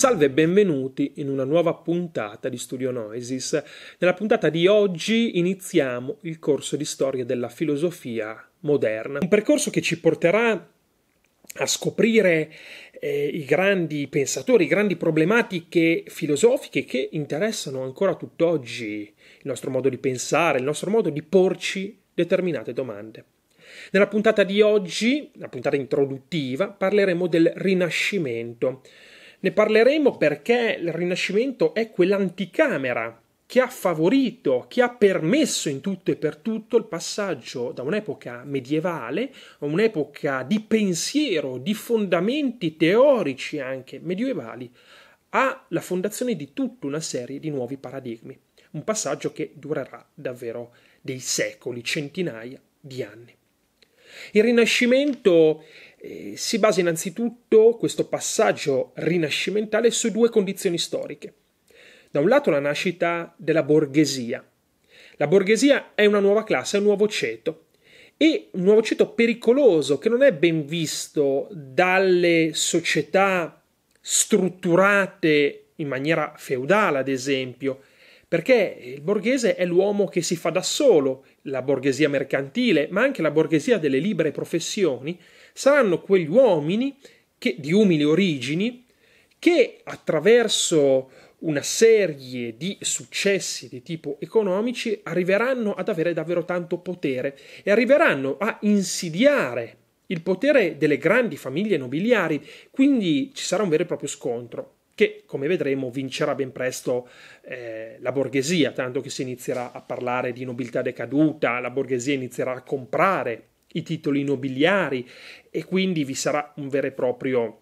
Salve e benvenuti in una nuova puntata di Studio Noisis. Nella puntata di oggi iniziamo il corso di storia della filosofia moderna, un percorso che ci porterà a scoprire eh, i grandi pensatori, i grandi problematiche filosofiche che interessano ancora tutt'oggi il nostro modo di pensare, il nostro modo di porci determinate domande. Nella puntata di oggi, la puntata introduttiva, parleremo del Rinascimento. Ne parleremo perché il Rinascimento è quell'anticamera che ha favorito, che ha permesso in tutto e per tutto il passaggio da un'epoca medievale a un'epoca di pensiero, di fondamenti teorici anche medievali, alla fondazione di tutta una serie di nuovi paradigmi. Un passaggio che durerà davvero dei secoli, centinaia di anni. Il Rinascimento eh, si basa innanzitutto questo passaggio rinascimentale su due condizioni storiche. Da un lato la nascita della borghesia. La borghesia è una nuova classe, è un nuovo ceto e un nuovo ceto pericoloso che non è ben visto dalle società strutturate in maniera feudale, ad esempio, perché il borghese è l'uomo che si fa da solo, la borghesia mercantile, ma anche la borghesia delle libere professioni, saranno quegli uomini che, di umili origini che attraverso una serie di successi di tipo economici arriveranno ad avere davvero tanto potere e arriveranno a insidiare il potere delle grandi famiglie nobiliari, quindi ci sarà un vero e proprio scontro che, come vedremo, vincerà ben presto eh, la borghesia, tanto che si inizierà a parlare di nobiltà decaduta, la borghesia inizierà a comprare i titoli nobiliari e quindi vi sarà un vero e proprio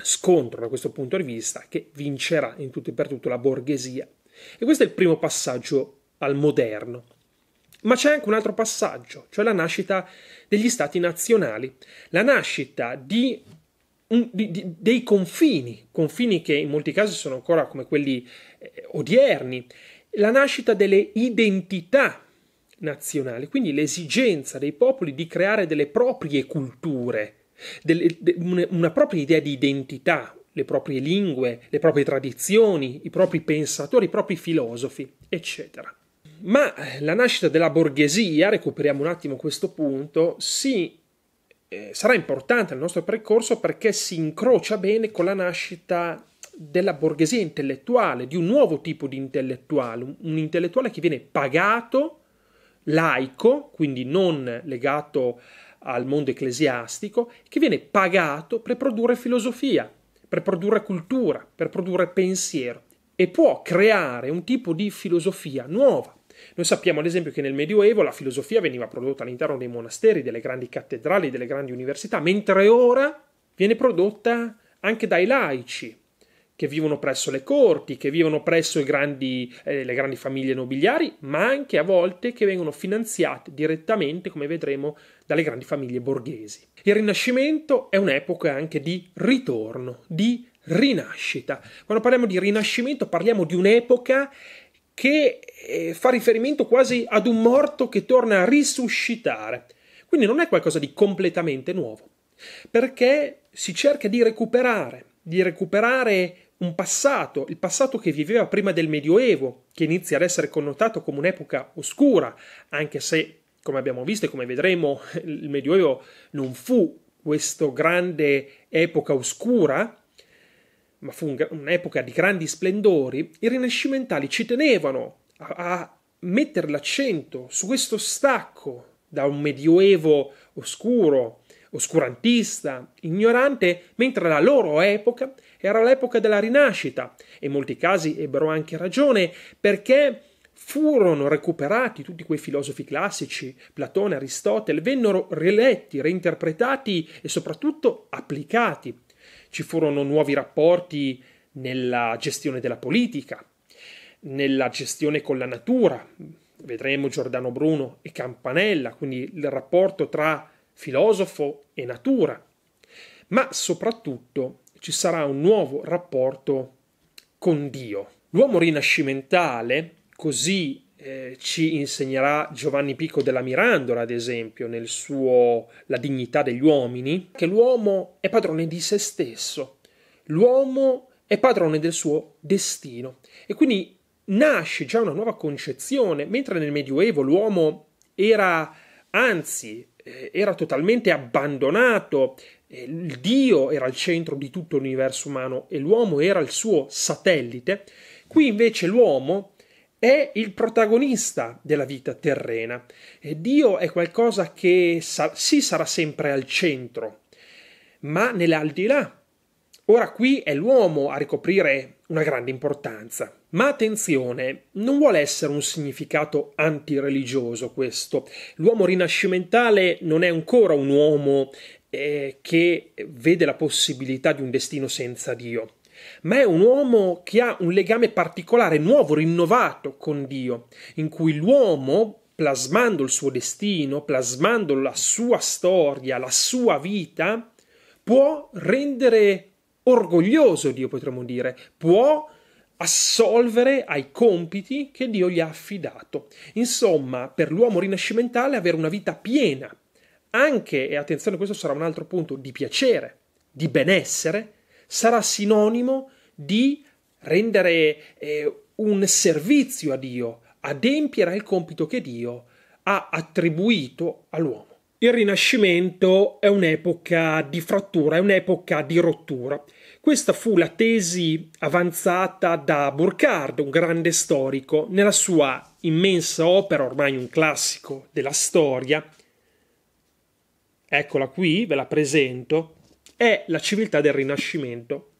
scontro da questo punto di vista che vincerà in tutto e per tutto la borghesia. E questo è il primo passaggio al moderno. Ma c'è anche un altro passaggio, cioè la nascita degli stati nazionali, la nascita di, di, di, dei confini, confini che in molti casi sono ancora come quelli eh, odierni, la nascita delle identità nazionali, quindi l'esigenza dei popoli di creare delle proprie culture, delle, de, una propria idea di identità, le proprie lingue, le proprie tradizioni, i propri pensatori, i propri filosofi, eccetera. Ma la nascita della borghesia, recuperiamo un attimo questo punto, si, eh, sarà importante nel nostro percorso perché si incrocia bene con la nascita della borghesia intellettuale, di un nuovo tipo di intellettuale, un intellettuale che viene pagato laico, quindi non legato al mondo ecclesiastico, che viene pagato per produrre filosofia, per produrre cultura, per produrre pensiero e può creare un tipo di filosofia nuova. Noi sappiamo ad esempio che nel Medioevo la filosofia veniva prodotta all'interno dei monasteri, delle grandi cattedrali, delle grandi università, mentre ora viene prodotta anche dai laici, che vivono presso le corti, che vivono presso grandi, eh, le grandi famiglie nobiliari, ma anche a volte che vengono finanziate direttamente, come vedremo, dalle grandi famiglie borghesi. Il Rinascimento è un'epoca anche di ritorno, di rinascita. Quando parliamo di Rinascimento parliamo di un'epoca che eh, fa riferimento quasi ad un morto che torna a risuscitare. Quindi non è qualcosa di completamente nuovo, perché si cerca di recuperare, di recuperare un passato, il passato che viveva prima del Medioevo, che inizia ad essere connotato come un'epoca oscura, anche se, come abbiamo visto e come vedremo, il Medioevo non fu questa grande epoca oscura, ma fu un, un'epoca di grandi splendori, i rinascimentali ci tenevano a, a mettere l'accento su questo stacco da un Medioevo oscuro, oscurantista, ignorante, mentre la loro epoca era l'epoca della rinascita e in molti casi ebbero anche ragione perché furono recuperati tutti quei filosofi classici, Platone, Aristotele, vennero riletti, reinterpretati e soprattutto applicati. Ci furono nuovi rapporti nella gestione della politica, nella gestione con la natura. Vedremo Giordano Bruno e Campanella, quindi il rapporto tra filosofo e natura, ma soprattutto ci sarà un nuovo rapporto con Dio. L'uomo rinascimentale, così eh, ci insegnerà Giovanni Pico della Mirandola, ad esempio, nel suo La dignità degli uomini, che l'uomo è padrone di se stesso. L'uomo è padrone del suo destino e quindi nasce già una nuova concezione, mentre nel Medioevo l'uomo era, anzi, eh, era totalmente abbandonato, il Dio era al centro di tutto l'universo umano e l'uomo era il suo satellite, qui invece l'uomo è il protagonista della vita terrena e Dio è qualcosa che sa- sì sarà sempre al centro, ma nell'aldilà. Ora qui è l'uomo a ricoprire una grande importanza. Ma attenzione, non vuole essere un significato antireligioso questo. L'uomo rinascimentale non è ancora un uomo eh, che vede la possibilità di un destino senza Dio, ma è un uomo che ha un legame particolare, nuovo, rinnovato con Dio, in cui l'uomo, plasmando il suo destino, plasmando la sua storia, la sua vita, può rendere orgoglioso Dio, potremmo dire, può assolvere ai compiti che Dio gli ha affidato. Insomma, per l'uomo rinascimentale avere una vita piena, anche, e attenzione, questo sarà un altro punto, di piacere, di benessere, sarà sinonimo di rendere eh, un servizio a Dio, adempiere al compito che Dio ha attribuito all'uomo. Il Rinascimento è un'epoca di frattura, è un'epoca di rottura. Questa fu la tesi avanzata da Burkhard, un grande storico, nella sua immensa opera, ormai un classico della storia. Eccola qui, ve la presento. È La civiltà del Rinascimento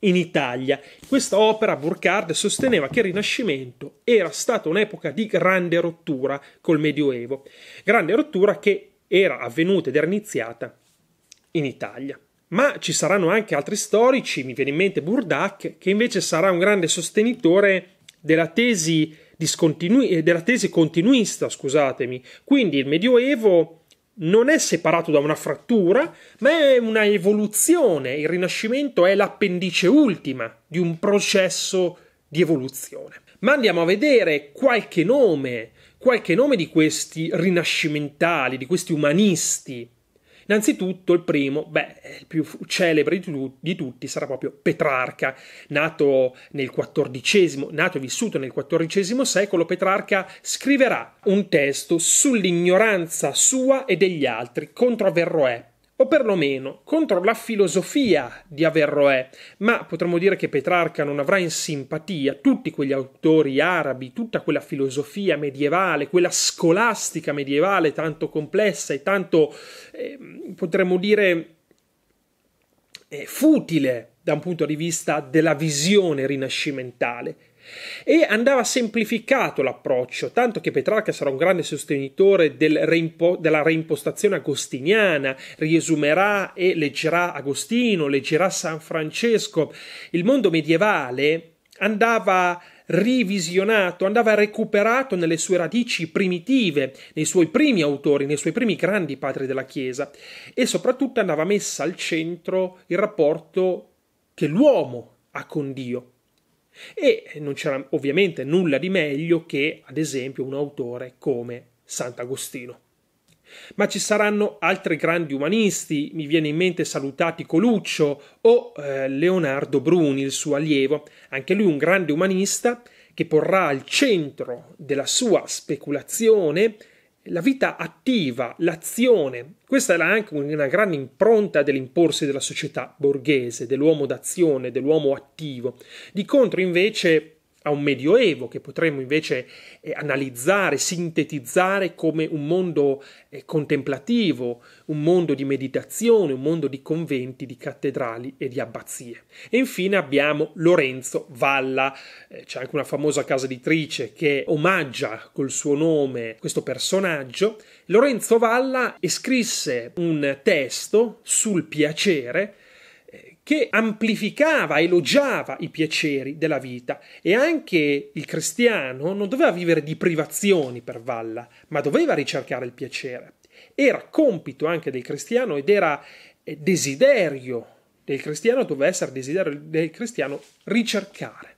in Italia. Questa opera Burkhard sosteneva che il Rinascimento era stata un'epoca di grande rottura col Medioevo, grande rottura che era avvenuta ed era iniziata in Italia. Ma ci saranno anche altri storici, mi viene in mente Burdak, che invece sarà un grande sostenitore della tesi, discontinu- eh, della tesi continuista, scusatemi. Quindi il Medioevo non è separato da una frattura, ma è una evoluzione. Il Rinascimento è l'appendice ultima di un processo di evoluzione. Ma andiamo a vedere qualche nome, qualche nome di questi rinascimentali, di questi umanisti Innanzitutto il primo, beh, il più celebre di, tu- di tutti sarà proprio Petrarca, nato nel XIV, nato e vissuto nel XIV secolo, Petrarca scriverà un testo sull'ignoranza sua e degli altri contro Averroè, o perlomeno contro la filosofia di Averroè, ma potremmo dire che Petrarca non avrà in simpatia tutti quegli autori arabi, tutta quella filosofia medievale, quella scolastica medievale tanto complessa e tanto, eh, potremmo dire, eh, futile da un punto di vista della visione rinascimentale e andava semplificato l'approccio, tanto che Petrarca sarà un grande sostenitore del reimpo- della reimpostazione agostiniana, riesumerà e leggerà Agostino, leggerà San Francesco. Il mondo medievale andava rivisionato, andava recuperato nelle sue radici primitive, nei suoi primi autori, nei suoi primi grandi padri della Chiesa e soprattutto andava messa al centro il rapporto che l'uomo ha con Dio. E non c'era ovviamente nulla di meglio che, ad esempio, un autore come Sant'Agostino. Ma ci saranno altri grandi umanisti, mi viene in mente Salutati Coluccio o eh, Leonardo Bruni, il suo allievo, anche lui un grande umanista che porrà al centro della sua speculazione la vita attiva, l'azione. Questa era anche una grande impronta dell'imporsi della società borghese, dell'uomo d'azione, dell'uomo attivo. Di contro, invece, a un medioevo che potremmo invece eh, analizzare, sintetizzare come un mondo eh, contemplativo, un mondo di meditazione, un mondo di conventi, di cattedrali e di abbazie. E infine abbiamo Lorenzo Valla, eh, c'è anche una famosa casa editrice che omaggia col suo nome questo personaggio. Lorenzo Valla scrisse un testo sul piacere che amplificava, elogiava i piaceri della vita e anche il cristiano non doveva vivere di privazioni per Valla, ma doveva ricercare il piacere. Era compito anche del cristiano ed era eh, desiderio del cristiano, doveva essere desiderio del cristiano ricercare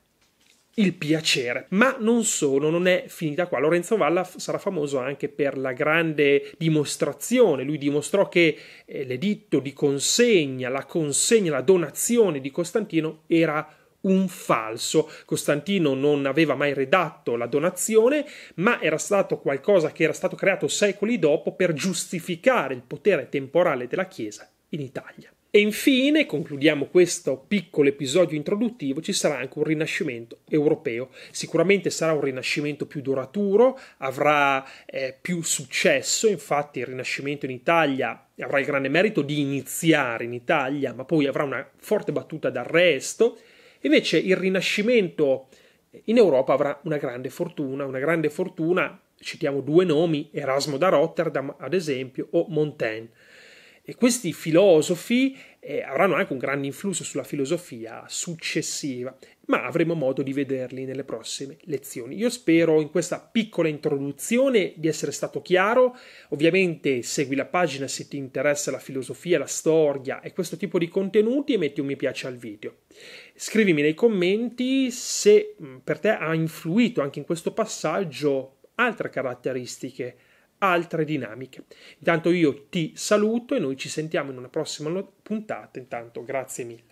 il piacere. Ma non solo, non è finita qua. Lorenzo Valla sarà famoso anche per la grande dimostrazione. Lui dimostrò che eh, l'editto di consegna, la consegna, la donazione di Costantino era un falso. Costantino non aveva mai redatto la donazione, ma era stato qualcosa che era stato creato secoli dopo per giustificare il potere temporale della Chiesa in Italia. E infine, concludiamo questo piccolo episodio introduttivo, ci sarà anche un rinascimento europeo. Sicuramente sarà un rinascimento più duraturo, avrà eh, più successo, infatti il rinascimento in Italia avrà il grande merito di iniziare in Italia, ma poi avrà una forte battuta d'arresto. Invece il rinascimento in Europa avrà una grande fortuna, una grande fortuna, citiamo due nomi, Erasmo da Rotterdam ad esempio o Montaigne. E questi filosofi eh, avranno anche un grande influsso sulla filosofia successiva, ma avremo modo di vederli nelle prossime lezioni. Io spero in questa piccola introduzione di essere stato chiaro. Ovviamente segui la pagina se ti interessa la filosofia, la storia e questo tipo di contenuti e metti un mi piace al video. Scrivimi nei commenti se mm, per te ha influito anche in questo passaggio altre caratteristiche altre dinamiche. Intanto io ti saluto e noi ci sentiamo in una prossima puntata. Intanto grazie mille.